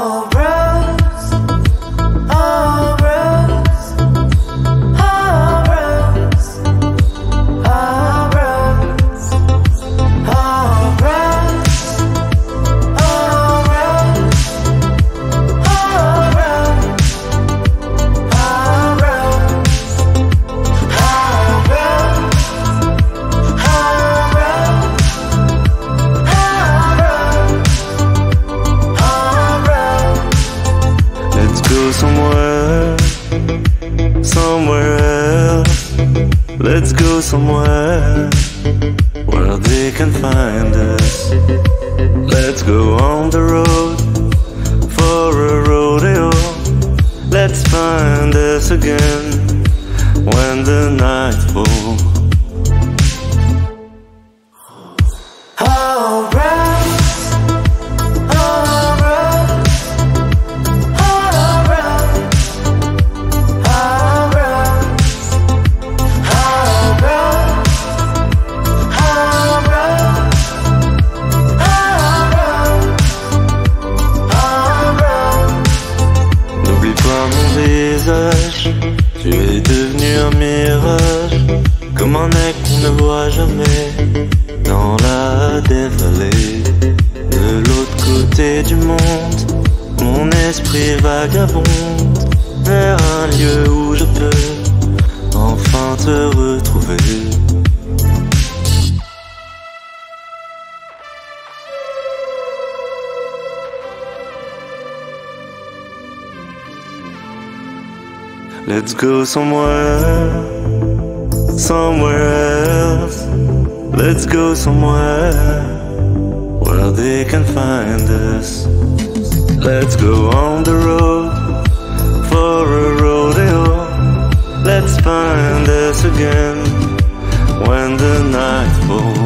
alright. Somewhere, somewhere else. Let's go somewhere where they can find us. Let's go on the road for a rodeo. Let's find us again when the night falls. Tu es devenu un mirage. Comme un qu'on ne voit jamais dans la dévalée. De l'autre côté du monde, mon esprit vagabonde vers un lieu où je peux enfin te retrouver. Let's go somewhere, somewhere else. Let's go somewhere where they can find us. Let's go on the road for a rodeo. Let's find us again when the night falls.